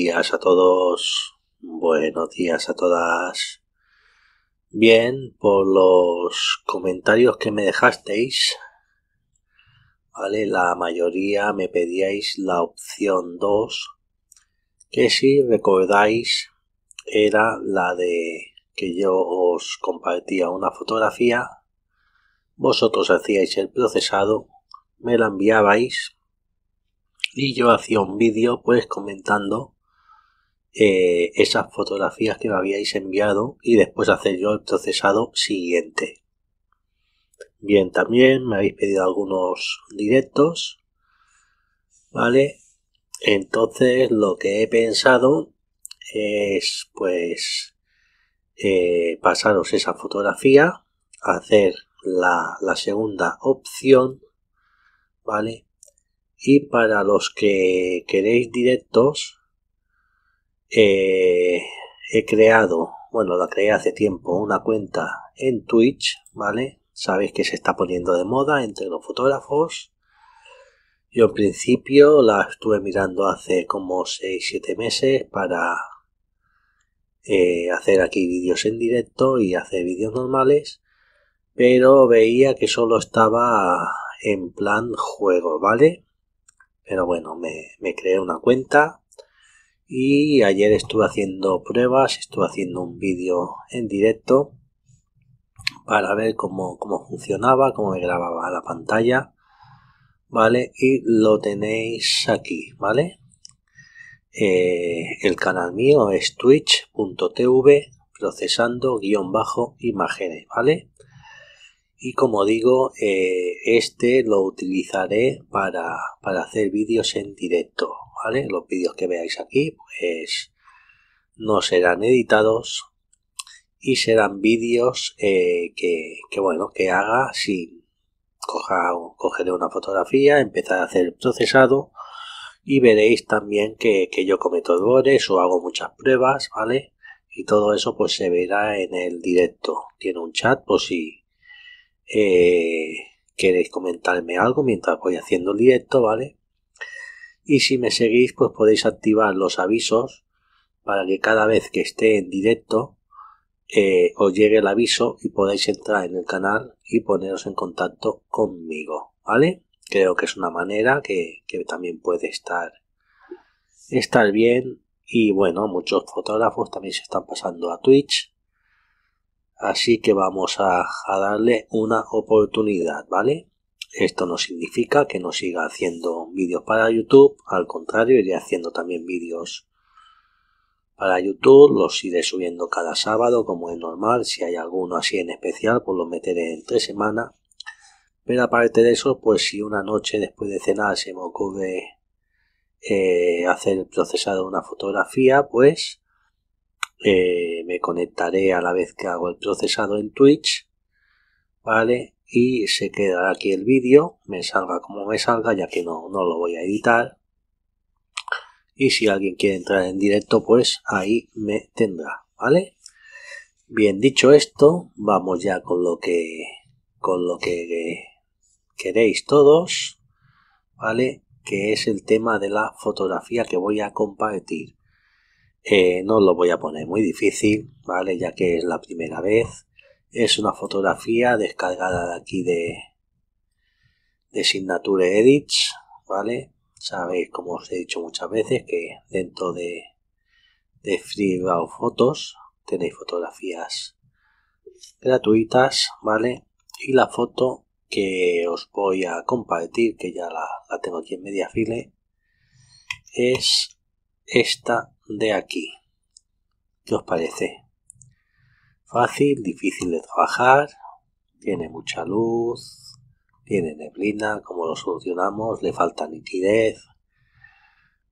Días a todos, buenos días a todas. Bien, por los comentarios que me dejasteis, ¿vale? La mayoría me pedíais la opción 2, que si recordáis era la de que yo os compartía una fotografía, vosotros hacíais el procesado, me la enviabais y yo hacía un vídeo pues comentando eh, esas fotografías que me habíais enviado y después hacer yo el procesado siguiente. Bien, también me habéis pedido algunos directos, ¿vale? Entonces lo que he pensado es pues eh, pasaros esa fotografía, hacer la, la segunda opción, ¿vale? Y para los que queréis directos, eh, he creado, bueno, la creé hace tiempo, una cuenta en Twitch, ¿vale? Sabéis que se está poniendo de moda entre los fotógrafos. Yo en principio la estuve mirando hace como 6-7 meses para eh, hacer aquí vídeos en directo y hacer vídeos normales, pero veía que solo estaba en plan juego, ¿vale? Pero bueno, me, creé una cuenta y ayer estuve haciendo pruebas, estuve haciendo un vídeo en directo para ver cómo, funcionaba, cómo me grababa la pantalla, ¿vale? Y lo tenéis aquí, ¿vale? Eh, el canal mío es twitch.tv procesando guion bajo imágenes, ¿vale? Y como digo eh, este lo utilizaré para, hacer vídeos en directo vale los vídeos que veáis aquí pues no serán editados y serán vídeos eh, que, bueno que haga si coja, cogeré una fotografía empezar a hacer el procesado y veréis también que, que yo cometo errores o hago muchas pruebas vale y todo eso pues se verá en el directo. Tiene un chat por si eh, queréis comentarme algo mientras voy haciendo el directo, ¿vale? Y si me seguís, pues podéis activar los avisos para que cada vez que esté en directo eh, os llegue el aviso y podáis entrar en el canal y poneros en contacto conmigo, ¿vale? Creo que es una manera que, que también puede estar, estar bien y bueno, muchos fotógrafos también se están pasando a Twitch Así que vamos a, darle una oportunidad, ¿vale? Esto no significa que no siga haciendo vídeos para YouTube, al contrario, iré haciendo también vídeos para YouTube, los iré subiendo cada sábado como es normal, si hay alguno así en especial, pues los meteré entre semana. Pero aparte de eso, pues si una noche después de cenar se me ocurre eh, hacer el procesado de una fotografía, pues eh, me conectaré a la vez que hago el procesado en Twitch, ¿vale? Y se quedará aquí el vídeo, me salga como me salga, ya que no, no lo voy a editar. Y si alguien quiere entrar en directo, pues ahí me tendrá, ¿vale? Bien dicho esto, vamos ya con lo que con lo que queréis todos, ¿vale? Que es el tema de la fotografía que voy a compartir. Eh, no lo voy a poner muy difícil, ¿vale? Ya que es la primera vez. Es una fotografía descargada de aquí de, de Signature Edits, ¿vale? Sabéis, como os he dicho muchas veces, que dentro de, de Free Fotos tenéis fotografías gratuitas, ¿vale? Y la foto que os voy a compartir, que ya la, la tengo aquí en Mediafile, es esta de aquí. ¿Qué os parece? Fácil, difícil de trabajar, tiene mucha luz, tiene neblina, ¿cómo lo solucionamos? Le falta nitidez.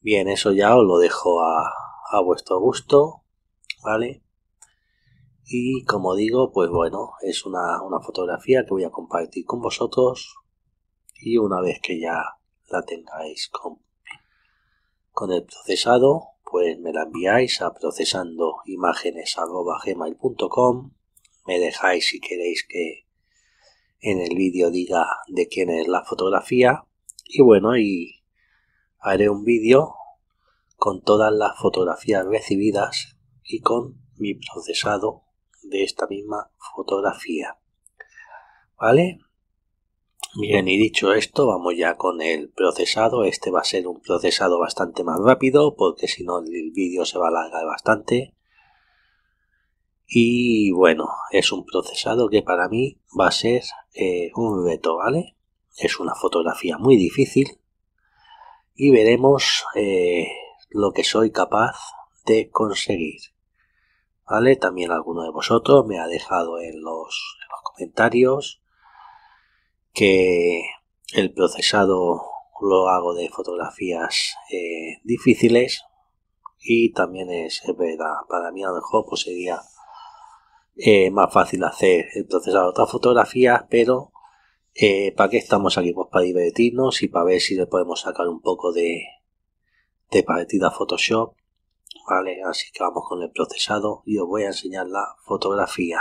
Bien, eso ya os lo dejo a, a vuestro gusto, ¿vale? Y como digo, pues bueno, es una, una fotografía que voy a compartir con vosotros y una vez que ya la tengáis con, con el procesado, pues me la enviáis a procesando imágenes gmail.com me dejáis si queréis que en el vídeo diga de quién es la fotografía y bueno y haré un vídeo con todas las fotografías recibidas y con mi procesado de esta misma fotografía. ¿Vale? Bien, y dicho esto, vamos ya con el procesado. Este va a ser un procesado bastante más rápido porque si no el vídeo se va a alargar bastante. Y bueno, es un procesado que para mí va a ser eh, un reto, ¿vale? Es una fotografía muy difícil y veremos eh, lo que soy capaz de conseguir. ¿Vale? También alguno de vosotros me ha dejado en los, en los comentarios que el procesado lo hago de fotografías eh, difíciles y también es, verdad, para mí a lo mejor pues sería eh, más fácil hacer el procesado de otras fotografías, pero eh, ¿para qué estamos aquí? Pues para divertirnos y para ver si le podemos sacar un poco de, de partida Photoshop. Vale, así que vamos con el procesado y os voy a enseñar la fotografía.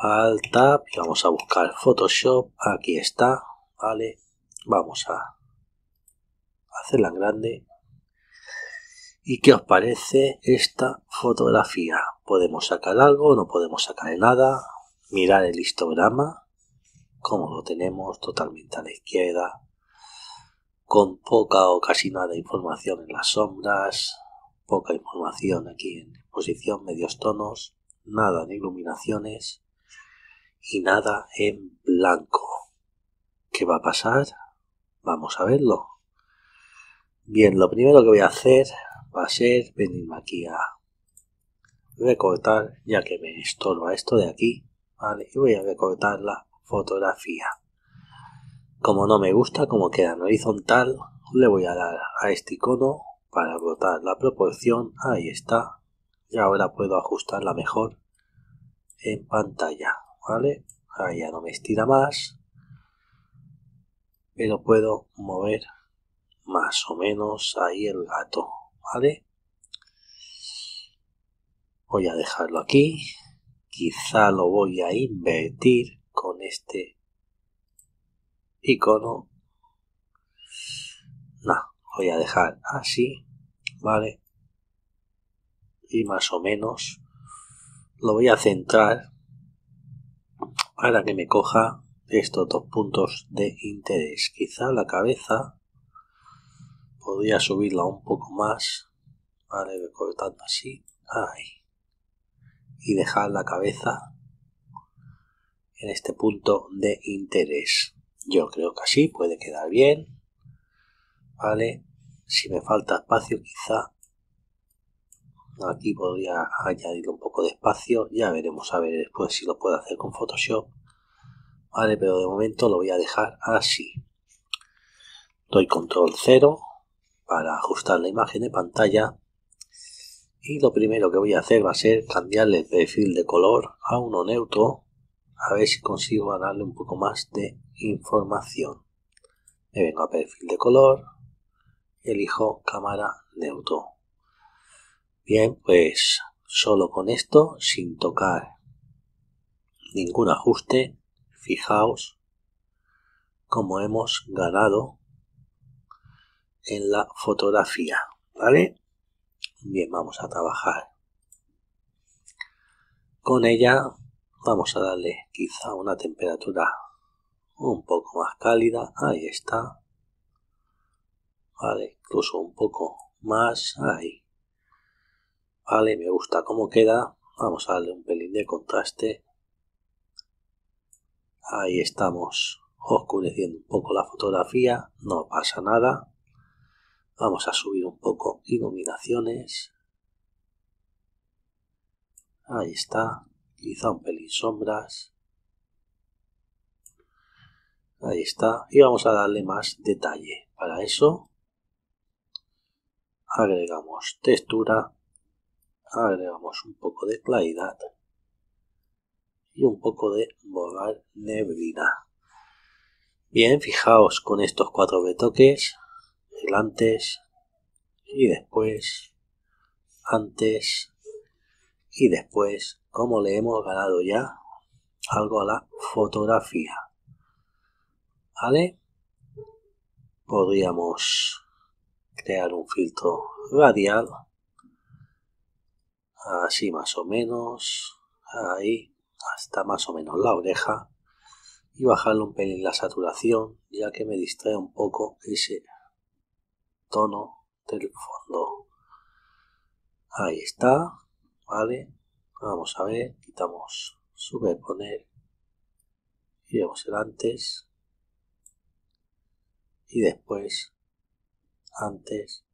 Al tab y vamos a buscar Photoshop. Aquí está. Vale, vamos a hacerla grande. ¿Y qué os parece esta fotografía? ¿Podemos sacar algo? ¿No podemos sacar nada? Mirar el histograma, como lo tenemos totalmente a la izquierda, con poca o casi nada de información en las sombras, poca información aquí en posición, medios tonos, nada en iluminaciones y nada en blanco. ¿Qué va a pasar? Vamos a verlo. Bien, lo primero que voy a hacer va a ser venirme aquí a recortar, ya que me estorba esto de aquí, ¿vale? Y voy a recortar la fotografía. Como no me gusta como queda en horizontal, le voy a dar a este icono para botar la proporción, ahí está. Y ahora puedo ajustarla mejor en pantalla, ¿vale? Ya no me estira más, pero puedo mover más o menos ahí el gato, ¿vale? Voy a dejarlo aquí. Quizá lo voy a invertir con este icono. No, voy a dejar así, ¿vale? Y más o menos lo voy a centrar para que me coja estos dos puntos de interés. Quizá la cabeza podría subirla un poco más, ¿vale? Cortando así, ahí. Y dejar la cabeza en este punto de interés. Yo creo que así puede quedar bien. Vale. Si me falta espacio, quizá aquí podría añadir un poco de espacio. Ya veremos a ver después si lo puedo hacer con Photoshop. Vale, pero de momento lo voy a dejar así. Doy control 0 para ajustar la imagen de pantalla. Y lo primero que voy a hacer va a ser cambiarle el perfil de color a uno neutro. A ver si consigo darle un poco más de información. Me vengo a perfil de color elijo cámara neutro. Bien, pues solo con esto, sin tocar ningún ajuste, fijaos cómo hemos ganado en la fotografía, ¿vale? Bien, vamos a trabajar con ella. Vamos a darle quizá una temperatura un poco más cálida, ahí está. Vale, incluso un poco más, ahí. Vale, me gusta cómo queda. Vamos a darle un pelín de contraste. Ahí estamos oscureciendo un poco la fotografía, no pasa nada. Vamos a subir un poco iluminaciones. Ahí está, quizá un pelín sombras. Ahí está. Y vamos a darle más detalle. Para eso agregamos textura, agregamos un poco de claridad y un poco de borrar neblina. Bien, fijaos con estos cuatro retoques, el antes y después, antes y después, como le hemos ganado ya algo a la fotografía. ¿Vale? Podríamos crear un filtro radial así más o menos ahí hasta más o menos la oreja y bajarle un pelín la saturación ya que me distrae un poco ese tono del fondo. Ahí está vale vamos a ver quitamos superponer y vemos el antes y después antes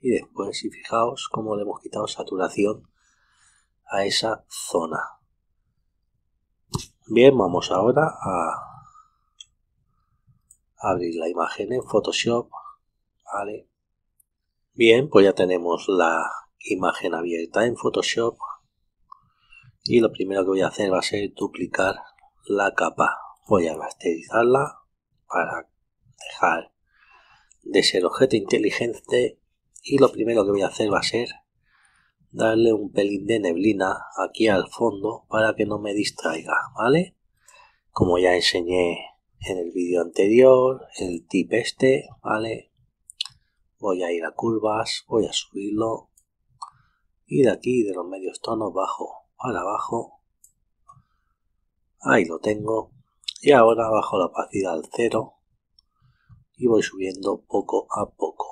y después y fijaos cómo le hemos quitado saturación a esa zona. Bien vamos ahora a abrir la imagen en Photoshop vale bien pues ya tenemos la imagen abierta en Photoshop. Y lo primero que voy a hacer va a ser duplicar la capa. Voy a rasterizarla para dejar de ser objeto inteligente. Y lo primero que voy a hacer va a ser darle un pelín de neblina aquí al fondo para que no me distraiga, ¿vale? Como ya enseñé en el vídeo anterior, el tip este, ¿vale? Voy a ir a curvas, voy a subirlo y de aquí de los medios tonos bajo para abajo. Ahí lo tengo. Y ahora bajo la opacidad al cero y voy subiendo poco a poco.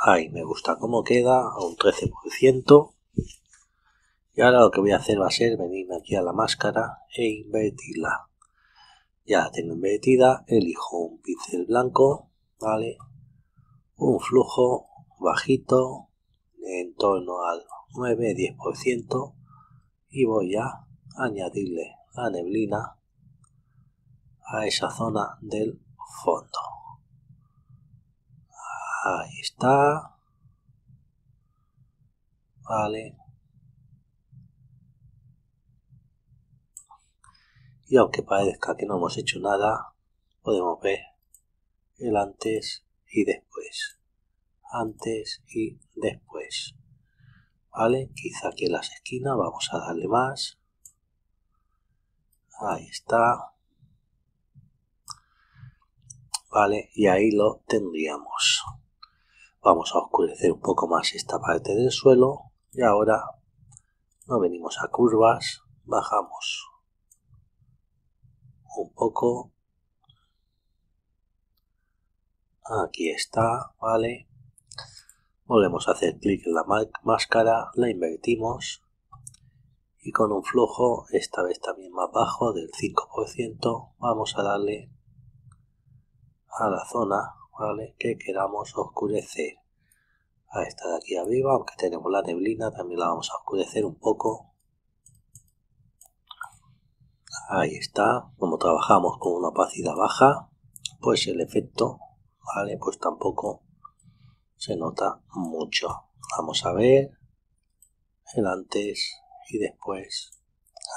Ahí me gusta cómo queda, a un 13%. Y ahora lo que voy a hacer va a ser venirme aquí a la máscara e invertirla. Ya la tengo invertida, elijo un pincel blanco, ¿vale? Un flujo bajito, en torno al 9-10% y voy a añadirle la neblina a esa zona del fondo. Ahí está. Vale. Y aunque parezca que no hemos hecho nada, podemos ver el antes y después. Antes y después. ¿Vale? Quizá aquí en las esquinas vamos a darle más. Ahí está. Vale, y ahí lo tendríamos. Vamos a oscurecer un poco más esta parte del suelo. Y ahora nos venimos a curvas, bajamos un poco. Aquí está, vale. Volvemos a hacer clic en la máscara, la invertimos y con un flujo, esta vez también más bajo del 5%, vamos a darle a la zona que queramos oscurecer. A esta de aquí arriba, aunque tenemos la neblina, también la vamos a oscurecer un poco. Ahí está, como trabajamos con una opacidad baja, pues el efecto, ¿vale? Pues tampoco se nota mucho. Vamos a ver el antes y después,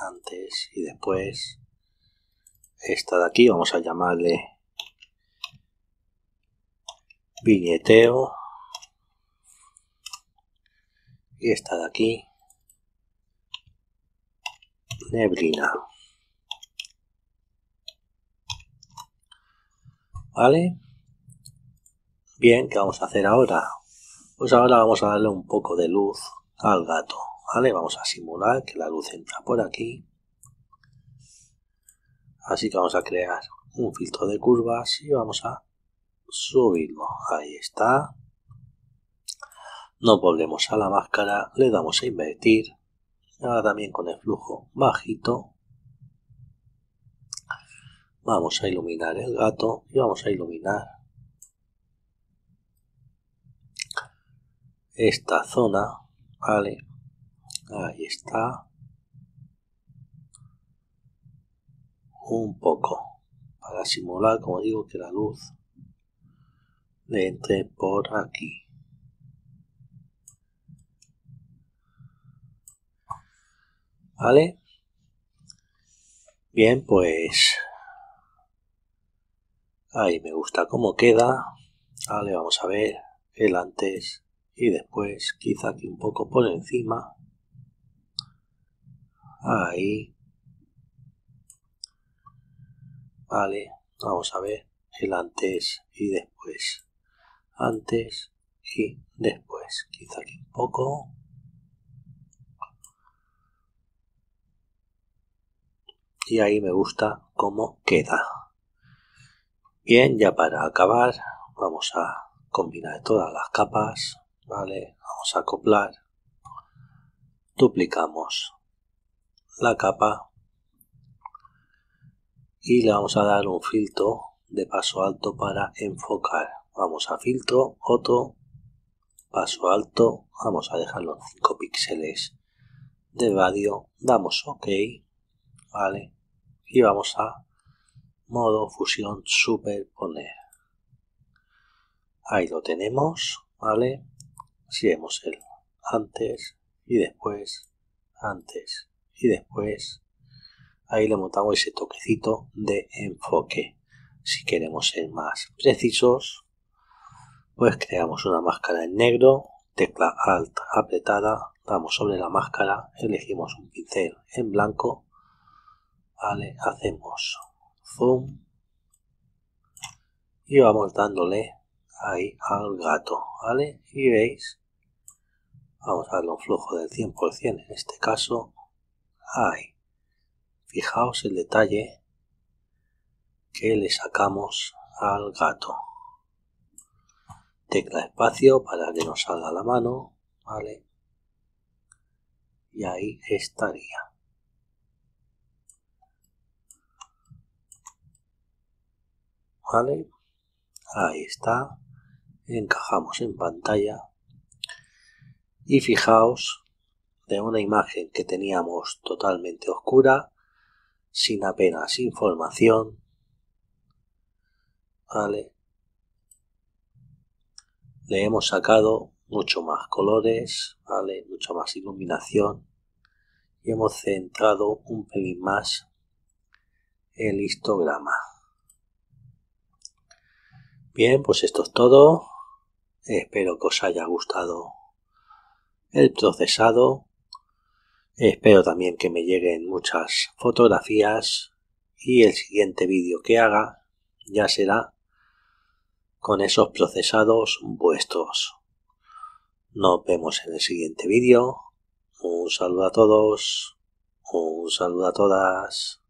antes y después. Esta de aquí vamos a llamarle viñeteo y esta de aquí neblina vale Bien, ¿qué vamos a hacer ahora? Pues ahora vamos a darle un poco de luz al gato, ¿vale? Vamos a simular que la luz entra por aquí. Así que vamos a crear un filtro de curvas y vamos a subirlo. Ahí está. Nos volvemos a la máscara, le damos a invertir. Ahora también con el flujo bajito. Vamos a iluminar el gato y vamos a iluminar esta zona, vale, ahí está, un poco, para simular, como digo, que la luz entre por aquí. ¿Vale? Bien, pues ahí me gusta cómo queda. Vale, vamos a ver el antes y después quizá aquí un poco por encima ahí vale vamos a ver el antes y después antes y después. Quizá aquí un poco. Y ahí me gusta cómo queda. Bien, ya para acabar vamos a combinar todas las capas, ¿vale? Vamos a acoplar, duplicamos la capa y le vamos a dar un filtro de paso alto para enfocar. Vamos a filtro, otro, paso alto, vamos a dejar los 5 píxeles de radio, damos OK, ¿vale? Y vamos a modo fusión superponer. Ahí lo tenemos, ¿vale? Si vemos el antes y después, antes y después, ahí le montamos ese toquecito de enfoque. Si queremos ser más precisos, pues creamos una máscara en negro, tecla Alt apretada, damos sobre la máscara, elegimos un pincel en blanco, ¿vale? Hacemos zoom y vamos dándole ahí al gato, ¿vale? Y veis, vamos a darle un flujo del 100% en este caso, ahí. Fijaos el detalle que le sacamos al gato. Tecla espacio para que nos salga la mano, ¿vale? Y ahí estaría. ¿Vale? Ahí está encajamos en pantalla y fijaos de una imagen que teníamos totalmente oscura sin apenas información vale le hemos sacado mucho más colores vale mucha más iluminación. Y hemos centrado un pelín más el histograma. Bien pues esto es todo. Espero que os haya gustado el procesado. Espero también que me lleguen muchas fotografías. Y el siguiente vídeo que haga ya será con esos procesados vuestros. Nos vemos en el siguiente vídeo. Un saludo a todos. Un saludo a todas.